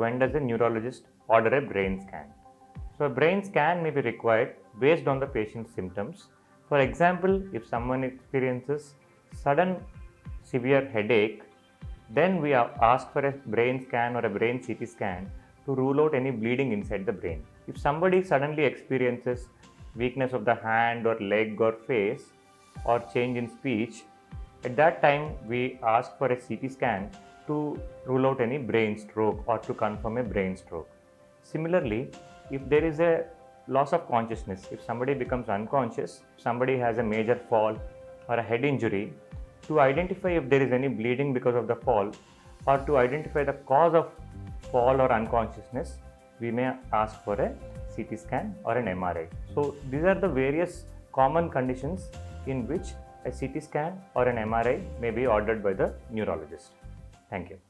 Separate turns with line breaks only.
when does a neurologist order a brain scan? So, a brain scan may be required based on the patient's symptoms. For example, if someone experiences sudden severe headache, then we are asked for a brain scan or a brain CT scan to rule out any bleeding inside the brain. If somebody suddenly experiences weakness of the hand or leg or face or change in speech, at that time we ask for a CT scan to rule out any brain stroke or to confirm a brain stroke. Similarly, if there is a loss of consciousness, if somebody becomes unconscious, somebody has a major fall or a head injury, to identify if there is any bleeding because of the fall or to identify the cause of fall or unconsciousness, we may ask for a CT scan or an MRI. So, these are the various common conditions in which a CT scan or an MRI may be ordered by the neurologist. Thank you.